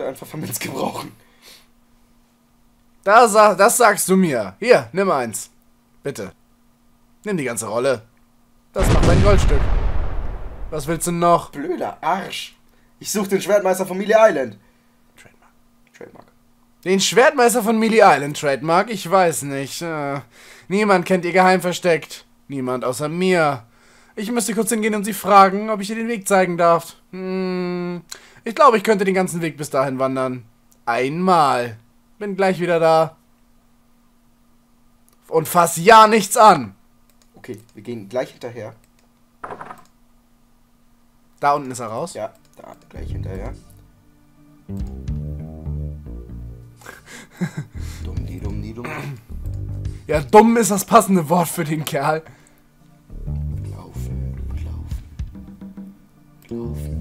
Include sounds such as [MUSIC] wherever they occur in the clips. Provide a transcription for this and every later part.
einfach von Minz gebrauchen. Das, das sagst du mir. Hier, nimm eins. Bitte. Nimm die ganze Rolle. Das macht ein Goldstück. Was willst du noch? Blöder Arsch. Ich suche den Schwertmeister von Mealy Island. Trademark. Trademark. Den Schwertmeister von Mealy Island Trademark? Ich weiß nicht. Äh, niemand kennt ihr Geheim versteckt. Niemand außer mir. Ich müsste kurz hingehen und sie fragen, ob ich ihr den Weg zeigen darf. Hm, ich glaube, ich könnte den ganzen Weg bis dahin wandern. Einmal. Bin gleich wieder da. Und fass ja nichts an. Okay, wir gehen gleich hinterher. Da unten ist er raus. Ja, da gleich hinterher. [LAUGHS] dumm, die, dumm, die, dumm. Ja, dumm ist das passende Wort für den Kerl. Laufen, laufen. Laufen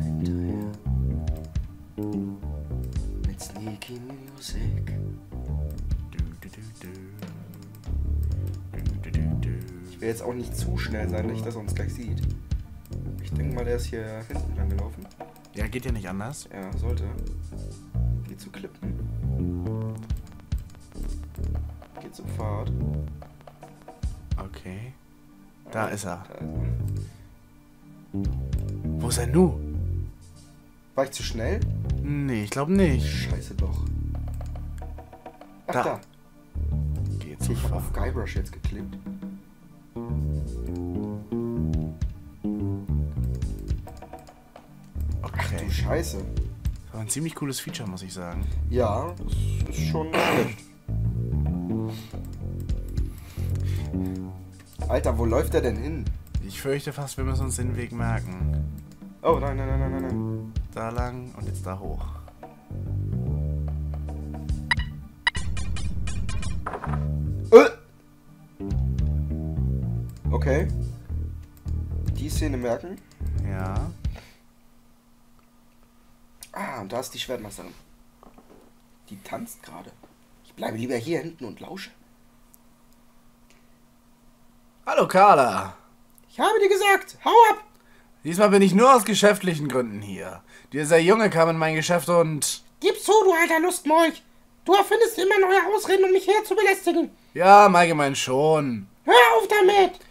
will jetzt auch nicht zu schnell sein, dass ich das sonst gleich sieht. Ich denke mal, der ist hier hinten lang gelaufen. Ja, geht ja nicht anders. Ja, sollte. Geht zu Klippen. Geht zum Pfad. Okay. Da ist er. Da ist er. Wo ist er nu? War ich zu schnell? Nee, ich glaube nicht. Scheiße doch. Ach Da. da. Geh Okay, zu ich habe auf. Guybrush jetzt geklickt. Scheiße. War ein ziemlich cooles Feature, muss ich sagen. Ja, das ist schon schlecht. Alter, wo läuft der denn hin? Ich fürchte fast, wir müssen uns den Weg merken. Oh, nein, nein, nein, nein, nein, nein. Da lang und jetzt da hoch. Äh! Okay. Die Szene merken. Ja. Und da ist die Schwertmeisterin. Die tanzt gerade. Ich bleibe lieber hier hinten und lausche. Hallo Carla. Ich habe dir gesagt, hau ab! Diesmal bin ich nur aus geschäftlichen Gründen hier. Dieser Junge kam in mein Geschäft und... Gib zu, du alter Lustmolch. Du erfindest immer neue Ausreden, um mich hier zu belästigen. Ja, im Allgemeinen schon. Hör auf damit.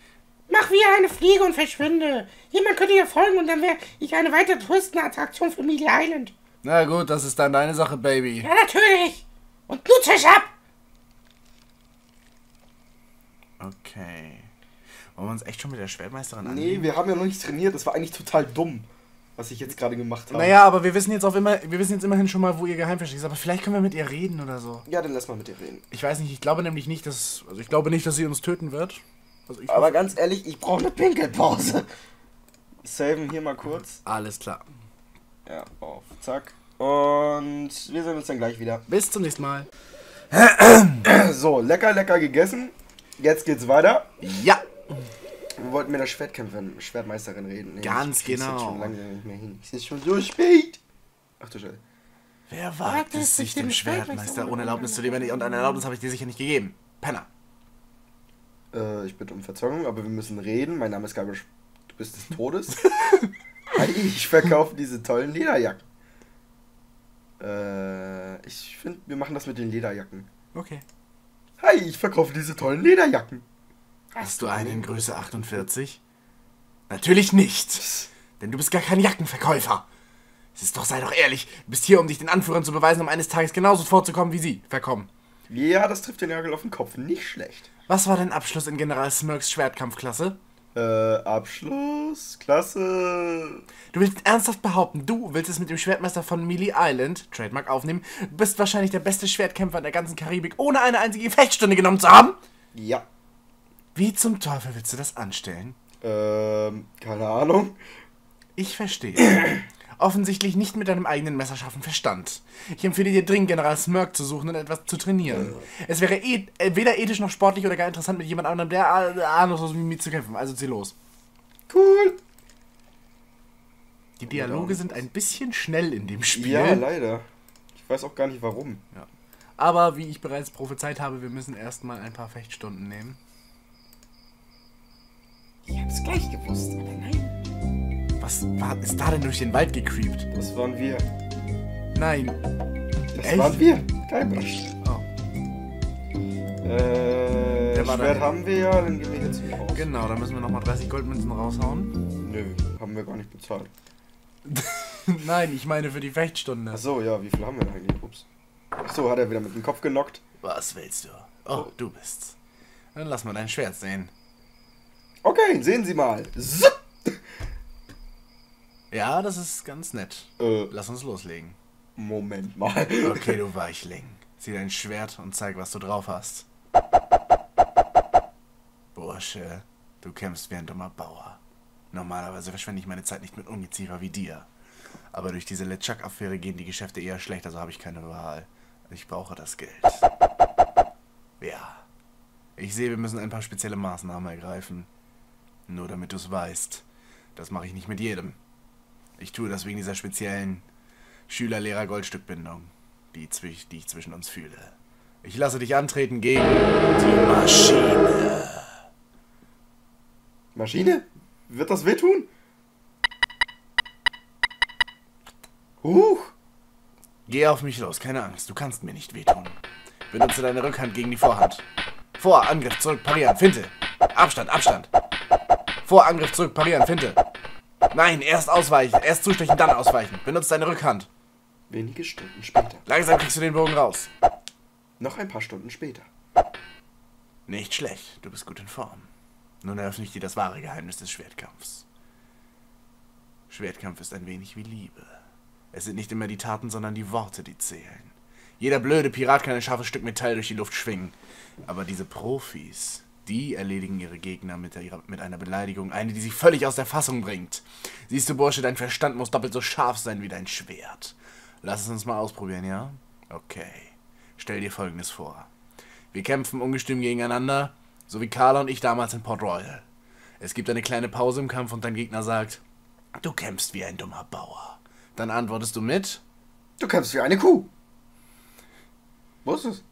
Mach wie eine Fliege und verschwinde. Jemand könnte dir folgen und dann wäre ich eine weitere Touristenattraktion für Mealy Island. Na gut, das ist dann deine Sache, Baby. Ja, natürlich. Und du zisch ab. Okay. Wollen wir uns echt schon mit der Schwertmeisterin Nee, anlegen? wir haben ja noch nicht trainiert. Das war eigentlich total dumm, was ich jetzt gerade gemacht habe. Naja, aber wir wissen jetzt auch immer, wir wissen jetzt immerhin schon mal, wo ihr Geheimversteck ist. Aber vielleicht können wir mit ihr reden oder so. Ja, dann lass mal mit dir reden. Ich weiß nicht, ich glaube nämlich nicht, dass. Also ich glaube nicht, dass sie uns töten wird. Also ich Aber ganz ehrlich, ich brauche eine Pinkelpause. Saven hier mal kurz. Alles klar. Ja, auf. Zack. Und wir sehen uns dann gleich wieder. Bis zum nächsten Mal. [CLEARS THROAT] So, lecker, lecker gegessen. Jetzt geht's weiter. Ja. Wir wollten mit der Schwertkämpferin, Schwertmeisterin reden. Nee, Ganz ich krieg's genau. Jetzt schon langsam nicht mehr hin. Es ist schon so spät. Ach du Scheiße. Wer wagt es sich dem Schwertmeister ohne Erlaubnis zu leben? Und eine Erlaubnis habe ich dir sicher nicht gegeben. Penner. Äh, ich bitte um Verzeihung, aber wir müssen reden. Mein Name ist Gabriel. Du bist des Todes. [LAUGHS] Hi, ich verkaufe diese tollen Lederjacken. Äh, ich finde, wir machen das mit den Lederjacken. Okay. Hi, ich verkaufe diese tollen Lederjacken. Hast du einen in Größe 48? Natürlich nicht. Denn du bist gar kein Jackenverkäufer. Es ist doch, sei doch ehrlich, du bist hier, um dich den Anführern zu beweisen, um eines Tages genauso vorzukommen wie sie. Verkommen. Ja, das trifft den Nagel auf den Kopf. Nicht schlecht. Was war dein Abschluss in General Smirks Schwertkampfklasse? Äh, Abschluss. Klasse. Du willst ernsthaft behaupten, du willst es mit dem Schwertmeister von Mealy Island, Trademark, aufnehmen, du bist wahrscheinlich der beste Schwertkämpfer in der ganzen Karibik, ohne eine einzige Fechtstunde genommen zu haben? Ja. Wie zum Teufel willst du das anstellen? Ähm, keine Ahnung. Ich verstehe. Offensichtlich nicht mit deinem eigenen messerscharfen Verstand. Ich empfehle dir dringend, General Smirk zu suchen und etwas zu trainieren. Es wäre äh, weder ethisch noch sportlich oder gar interessant, mit jemand anderem, der äh, ahnungslos wie mir zu kämpfen. Also zieh los. Cool. Die Dialoge sind ein bisschen schnell in dem Spiel. Ja, leider. Ich weiß auch gar nicht warum. Aber wie ich bereits prophezeit habe, wir müssen erstmal ein paar Fechtstunden nehmen. Ich hab's gleich gewusst, aber nein. Was war, ist da denn durch den Wald gecreept? Das waren wir. Nein. Das Echt? waren wir. Guybrush. Oh. Äh, Der war Schwert haben wir ja, dann gehen wir jetzt zum Haus. Genau, da müssen wir nochmal 30 Goldmünzen raushauen. Nö, haben wir gar nicht bezahlt. [LAUGHS] Nein, ich meine für die Fechtstunde. Achso, ja, wie viel haben wir denn eigentlich? Ups. Achso, hat er wieder mit dem Kopf genockt. Was willst du? Oh, du bist's. Dann lass mal dein Schwert sehen. Okay, sehen Sie mal. Zup. Ja, das ist ganz nett. Äh, Lass uns loslegen. Moment mal. Okay, du [LAUGHS] Weichling. Zieh dein Schwert und zeig, was du drauf hast. Bursche, du kämpfst wie ein dummer Bauer. Normalerweise verschwende ich meine Zeit nicht mit Ungeziefer wie dir. Aber durch diese LeChuck-Affäre gehen die Geschäfte eher schlecht, also habe ich keine Wahl. Ich brauche das Geld. Ja. Ich sehe, wir müssen ein paar spezielle Maßnahmen ergreifen. Nur damit du es weißt. Das mache ich nicht mit jedem. Ich tue das wegen dieser speziellen Schüler-Lehrer-Goldstückbindung, die, die ich zwischen uns fühle. Ich lasse dich antreten gegen die Maschine. Maschine? Wird das wehtun? Huch. Geh auf mich los, keine Angst, du kannst mir nicht wehtun. Benutze deine Rückhand gegen die Vorhand. Vor, Angriff, zurück, parieren, Finte. Abstand, Abstand. Vor, Angriff, zurück, parieren, Finte. Nein, erst ausweichen, erst zustechen, dann ausweichen. Benutze deine Rückhand. Wenige Stunden später. Langsam kriegst du den Bogen raus. Noch ein paar Stunden später. Nicht schlecht, du bist gut in Form. Nun eröffne ich dir das wahre Geheimnis des Schwertkampfs. Schwertkampf ist ein wenig wie Liebe. Es sind nicht immer die Taten, sondern die Worte, die zählen. Jeder blöde Pirat kann ein scharfes Stück Metall durch die Luft schwingen. Aber diese Profis, die erledigen ihre Gegner mit, der, mit einer Beleidigung, eine, die sie völlig aus der Fassung bringt. Siehst du, Bursche, dein Verstand muss doppelt so scharf sein wie dein Schwert. Lass es uns mal ausprobieren, ja? Okay. Stell dir Folgendes vor. Wir kämpfen ungestüm gegeneinander, so wie Carla und ich damals in Port Royal. Es gibt eine kleine Pause im Kampf und dein Gegner sagt, du kämpfst wie ein dummer Bauer. Dann antwortest du mit, Du kämpfst wie eine Kuh. Wo ist es?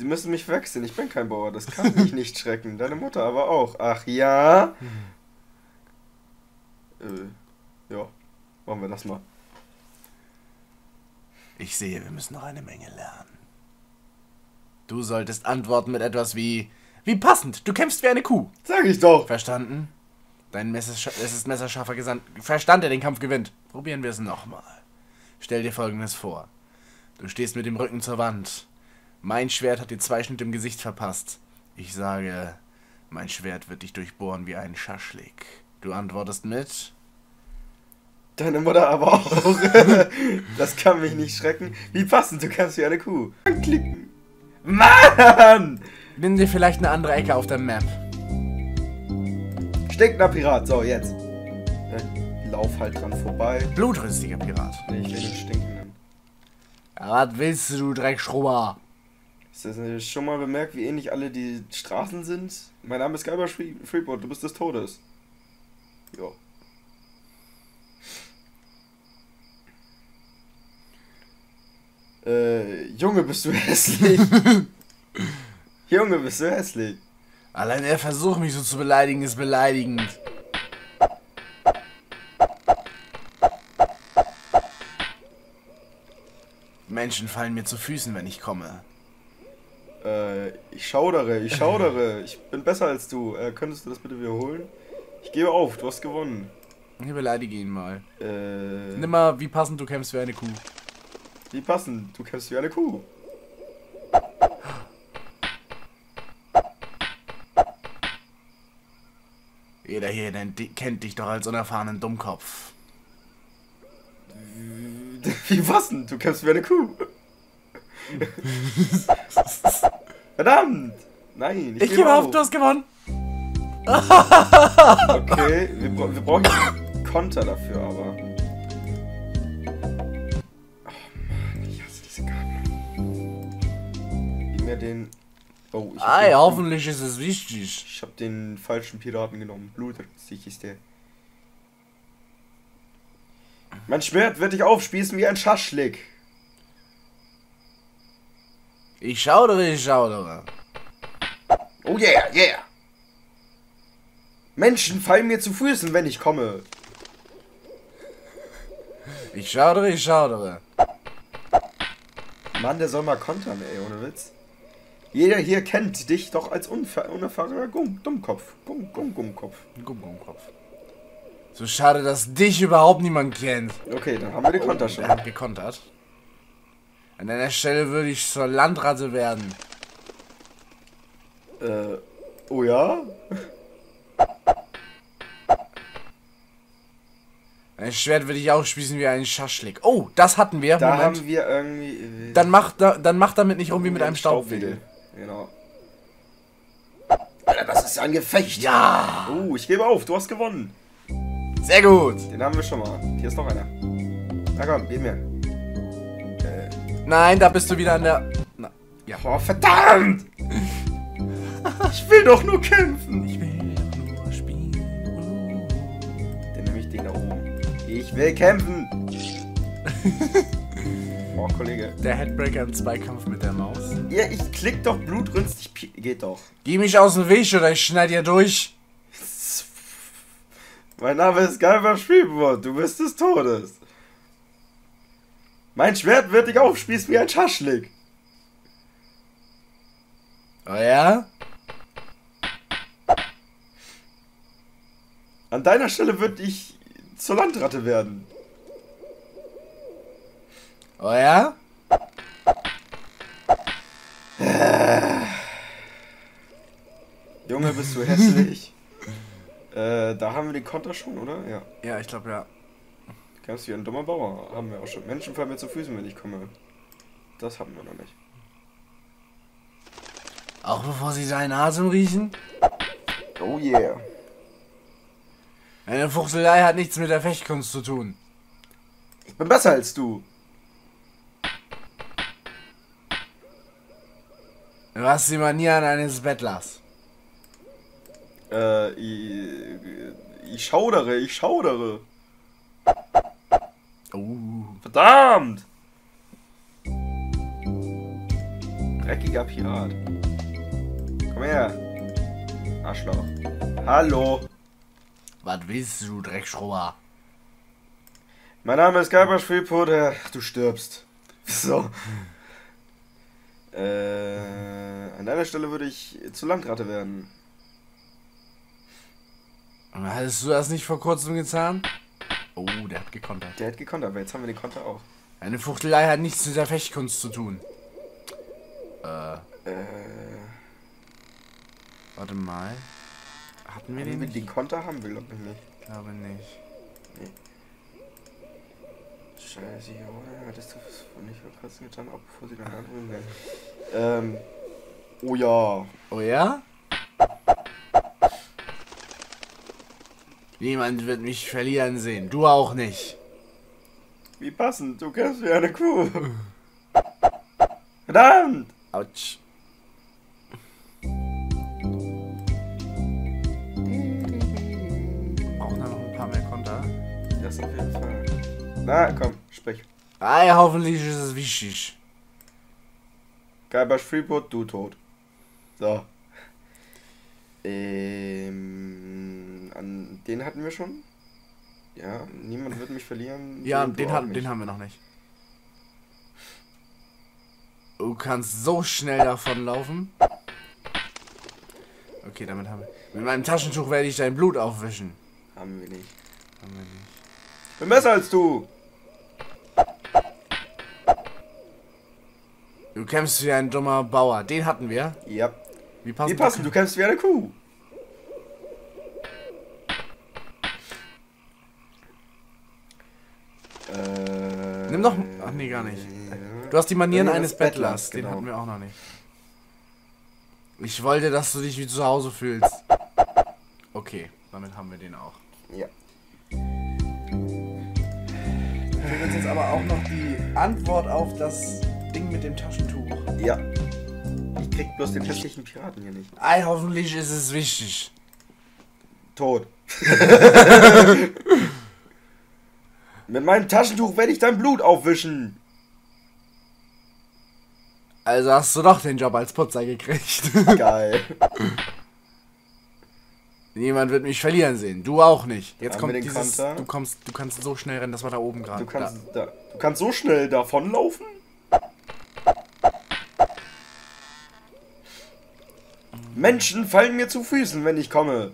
Sie müssen mich wechseln. Ich bin kein Bauer. Das kann mich [LAUGHS] nicht schrecken. Deine Mutter aber auch. Ach ja? Äh, ja. Machen wir das mal. ich sehe, wir müssen noch eine Menge lernen. Du solltest antworten mit etwas wie, wie passend, du kämpfst wie eine Kuh. Sag ich doch. Verstanden? Dein Messer, es ist messerscharfer Gesandt. Verstand, der den Kampf gewinnt. Probieren wir es nochmal. Stell dir folgendes vor. Du stehst mit dem Rücken zur Wand. Mein Schwert hat dir zwei Schnitte im Gesicht verpasst. Ich sage, mein Schwert wird dich durchbohren wie ein Schaschlik. Du antwortest mit. Deine Mutter aber auch. [LAUGHS] das kann mich nicht schrecken. Wie passend, du kämpfst wie eine Kuh. Anklicken. Mann! Nimm dir vielleicht eine andere Ecke auf der Map. Stinkender Pirat. So, jetzt. Lauf halt dran vorbei. Blutrünstiger Pirat. Nee, ich will den stinkenden. Ja, was willst du, du Dreckschrubber? Hast du schon mal bemerkt, wie ähnlich alle die Straßen sind? Mein Name ist Free Freeport, du bist des Todes. Jo. Äh, Junge, bist du [LAUGHS] hässlich. Junge, bist du hässlich. Allein der Versuch, mich so zu beleidigen, ist beleidigend. Menschen fallen mir zu Füßen, wenn ich komme. Äh, ich schaudere, ich schaudere. Ich bin besser als du. Äh, könntest du das bitte wiederholen? Ich gebe auf, du hast gewonnen. Ich beleidige ihn mal. Äh, Nimm mal, wie passend du kämpfst wie eine Kuh. wie passend, du kämpfst wie eine Kuh. Jeder hier kennt dich doch als unerfahrenen Dummkopf. [LAUGHS] Wie passend, du kämpfst wie eine Kuh. [LAUGHS] [LAUGHS] Verdammt! Nein, Ich gebe auf, du hast gewonnen. Okay, wir, bra wir brauchen Konter dafür, aber. Oh Mann, ich hasse diese Karten. Gib mir den. Oh, ich hab, Ei, den, hoffentlich ist es wichtig. ich hab den falschen Piraten genommen. Blutrünstig ist der. Mein Schwert wird dich aufspießen wie ein Schaschlik. Ich schaudere, ich schaudere. Oh yeah, yeah! Menschen fallen mir zu Füßen, wenn ich komme. Ich schaudere, ich schaudere. Mann, der soll mal kontern, ey, ohne Witz. Jeder hier kennt dich doch als unerfahrener Gumm Dummkopf. Gumm Gumm Gummkopf. Gummgummkopf. So schade, dass dich überhaupt niemand kennt. Okay, dann haben wir die Konter schon. Er hat gekontert. An deiner Stelle würde ich zur Landratte werden. Äh, oh ja? Ein Schwert würde ich aufspießen wie ein Schaschlik. Oh, das hatten wir. Da Moment. haben wir irgendwie. äh, Dann mach, da, dann mach damit nicht rum wie mit einem Staubwedel. Genau. Alter, das ist ein Gefecht. Ja, Oh, ich gebe auf, du hast gewonnen. sehr gut. Den haben wir schon mal. Hier ist noch einer. Na komm, gib mir. Nein, da bist du wieder an der... Na, ja. Oh, verdammt! Ich will doch nur kämpfen. Ich will doch nur spielen. Den nehme ich den da oben. Ich will kämpfen. [LAUGHS] Oh, Kollege. Der Headbreaker im Zweikampf mit der Maus. Ja, ich klick doch blutrünstig. Geht doch. Geh mich aus dem Weg oder ich schneid dir durch. Mein Name ist Galver Spielwort. Du bist des Todes. Mein Schwert wird dich aufspießen wie ein Schaschlik. Oh ja? An deiner Stelle würde ich zur Landratte werden. Oh ja? Junge, bist du hässlich. [LAUGHS] äh, da haben wir den Konter schon, oder? Ja. Ja, ich glaube ja. Kämpfst wie ein dummer Bauer. Haben wir auch schon. Menschen fallen mir zu Füßen, wenn ich komme. Das haben wir noch nicht. Auch bevor sie seinen Atem riechen? Oh yeah. Eine Fuchtelei hat nichts mit der Fechtkunst zu tun. Ich bin besser als du. Du hast die Manieren eines Bettlers. Äh, ich, ich schaudere, ich schaudere. Oh. Verdammt! Dreckiger Pirat. Komm her. Arschloch. Hallo. Was willst du, Dreckschrubber? Mein Name ist Galber Spielpuder. Du stirbst. So. Äh, an deiner Stelle würde ich zur Landratte werden. Hattest du das nicht vor kurzem getan? Oh, der hat gekontert. Der hat gekontert, aber jetzt haben wir den Konter auch. Eine Fuchtelei hat nichts mit der Fechtkunst zu tun. Äh, Äh, warte mal. Hatten wir den nicht? den Konter haben wir, glaube ich nicht. Ich glaube nicht. Scheiße, Junge, hattest du es nicht vor kurzem getan, auch bevor sie dann anrufen werden. Ähm, oh ja. Oh ja? Niemand wird mich verlieren sehen. Du auch nicht. Wie passend, du kämpfst wie eine Kuh. Verdammt! Autsch. Brauchen da noch ein paar mehr Konter? Das auf jeden Fall. Na, komm, sprich. Ei, hoffentlich ist es wichtig. Galbash Freeboot, du tot. So. Ähm, den hatten wir schon. Ja, niemand wird mich verlieren. Ja, Du den, nicht. den haben wir noch nicht. Du kannst so schnell davonlaufen. Okay, damit haben wir. Mit meinem Taschentuch werde ich dein Blut aufwischen. Haben wir nicht. Haben wir nicht. Ich bin besser als du. Du kämpfst wie ein dummer Bauer. Den hatten wir. Ja. Wie passend. Wie passend, du kämpfst wie eine Kuh. Nimm doch. Ach nee, gar nicht. Du hast die Manieren eines Bettlers. Den genau. hatten wir auch noch nicht. Ich wollte, dass du dich wie zu Hause fühlst. Okay, damit haben wir den auch. Ja. fehlt uns jetzt aber auch noch die Antwort auf das Ding mit dem Taschentuch. Ja. Ich krieg bloß den hässlichen Piraten hier nicht. Ei, hoffentlich ist es wichtig. Tot. [LAUGHS] Mit meinem Taschentuch werde ich dein Blut aufwischen. Also hast du doch den Job als Putzer gekriegt. [LAUGHS] Geil. Niemand wird mich verlieren sehen. Du auch nicht. Jetzt Haben kommt wir dieses. Du kommst, du kannst so schnell rennen. Das war da oben gerade. Du da. du kannst so schnell davonlaufen? Menschen fallen mir zu Füßen, wenn ich komme.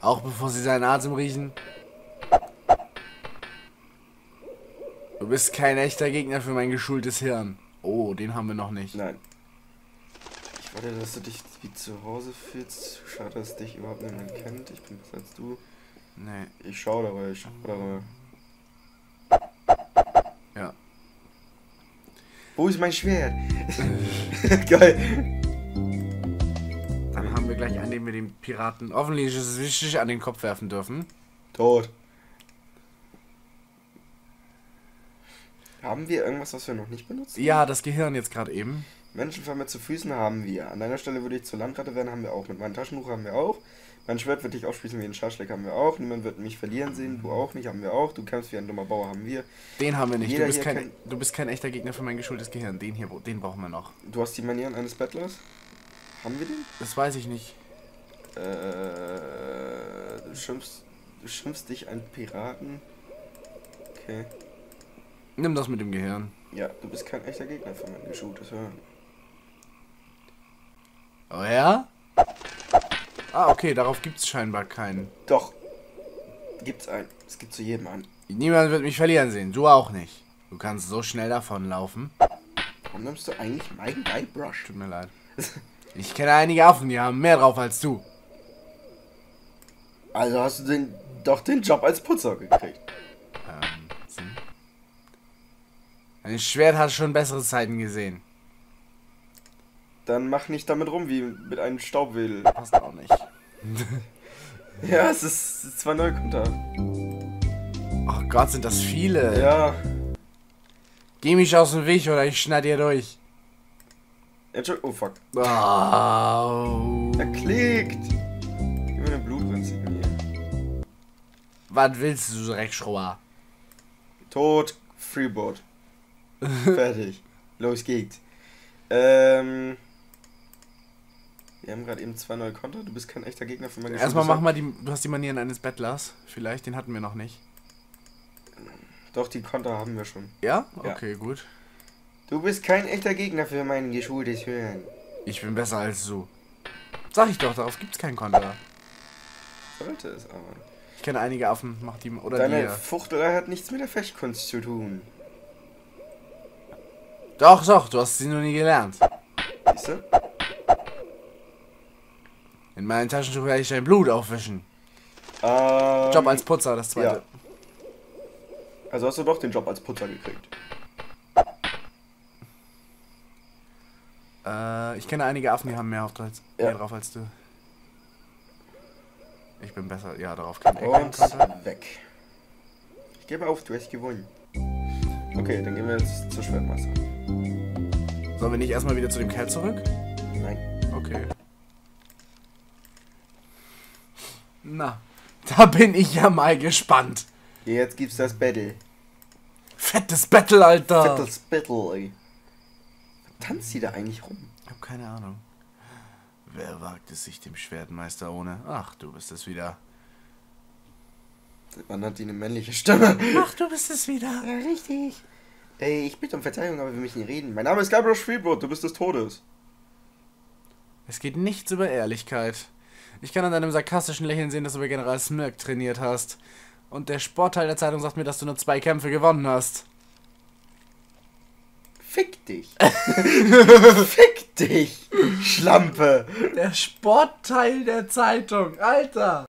Auch bevor sie seinen Atem riechen. Du bist kein echter Gegner für mein geschultes Hirn. Oh, den haben wir noch nicht. Nein. Ich warte, dass du dich wie zu Hause fühlst. Schade, dass dich überhaupt niemand kennt. Ich bin besser als du. Nee. Ich schaudere, ich schaudere. Ja. Wo ist mein Schwert? [LAUGHS] Geil. Dann haben wir gleich einen, den wir dem Piraten hoffentlich wichtig an den Kopf werfen dürfen. Tot. Haben wir irgendwas, was wir noch nicht benutzen? Ja, das Gehirn jetzt gerade eben. Menschen fallen mir zu Füßen haben wir. An deiner Stelle würde ich zur Landratte werden, haben wir auch. Mit meinem Taschentuch haben wir auch. Mein Schwert wird dich aufspießen wie ein Schaschlik, haben wir auch. Niemand wird mich verlieren sehen, du auch nicht, haben wir auch. Du kämpfst wie ein dummer Bauer, haben wir. Den haben wir nicht. Du bist, kein, du bist kein echter Gegner für mein geschultes Gehirn. Den hier, den brauchen wir noch. Du hast die Manieren eines Bettlers? Haben wir den? Das weiß ich nicht. Äh, du schimpfst, du schimpfst dich ein Piraten. Okay. Nimm das mit dem Gehirn. Ja, du bist kein echter Gegner für mein geschultes Hören. Oh ja? Ah, okay, darauf gibt es scheinbar keinen. Doch. Gibt's einen. Es gibt zu jedem einen. Niemand wird mich verlieren sehen. Du auch nicht. Du kannst so schnell davonlaufen. Warum nimmst du eigentlich meinen Guybrush? Tut mir leid. [LAUGHS] Ich kenne einige Affen, die haben mehr drauf als du. Also hast du den, doch den Job als Putzer gekriegt. Ein Schwert hat schon bessere Zeiten gesehen. Dann mach nicht damit rum wie mit einem Staubwedel. Passt auch nicht. [LAUGHS] Ja, es ist, es ist zwar neu kommt da. Oh Gott, sind das viele. Ja. Geh mich aus dem Weg oder ich schneid dir durch. Entschuldigung. Oh fuck. Oh. Er klickt. Gib mir eine Blutrinsigen hier. Was willst du, Dreckschrauber? Tot. Freeboard. [LAUGHS] Fertig. Los geht's. Ähm. Wir haben gerade eben zwei neue Konter. Du bist kein echter Gegner für meine Erstmal mach mal die. Du hast die Manieren eines Bettlers. Vielleicht, den hatten wir noch nicht. Doch, die Konter haben wir schon. Ja? Ja. Okay, gut. Du bist kein echter Gegner für mein geschultes Hören. Ich bin besser als du. Sag ich doch, darauf gibt's keinen Konter. Sollte es aber. Ich kenne einige Affen, mach die oder Deine die. Fuchtelei hat nichts mit der Fechtkunst zu tun. Doch, doch, du hast sie nur nie gelernt. Siehst du? In meinem Taschentuch werde ich dein Blut aufwischen. Ähm, Job als Putzer, das zweite. Also hast du doch den Job als Putzer gekriegt. Äh, ich kenne einige Affen, die haben mehr, als, Ja. mehr drauf als du. Ich bin besser, ja, darauf kein kein Und weg. Ich gebe auf, du hast gewonnen. Okay, dann gehen wir jetzt zur Schwertmeister. Sollen wir nicht erstmal wieder zu dem Kerl zurück? Nein. Okay. Na, da bin ich ja mal gespannt. Jetzt gibt's das Battle. Fettes Battle, Alter. Fettes Battle, ey. Was tanzt die da eigentlich rum? Ich hab keine Ahnung. Wer wagt es sich dem Schwertmeister ohne? Ach, du bist es wieder. Man hat die eine männliche Stimme. Ach, du bist es wieder. Ja, richtig. Ey, ich bitte um Verzeihung, aber wir müssen nicht reden. Mein Name ist Gabriel Freeboard, du bist des Todes. Es geht nichts über Ehrlichkeit. Ich kann an deinem sarkastischen Lächeln sehen, dass du bei General Smirk trainiert hast. Und der Sportteil der Zeitung sagt mir, dass du nur zwei Kämpfe gewonnen hast. Fick dich. [LAUGHS] Fick dich, Schlampe. Der Sportteil der Zeitung, Alter!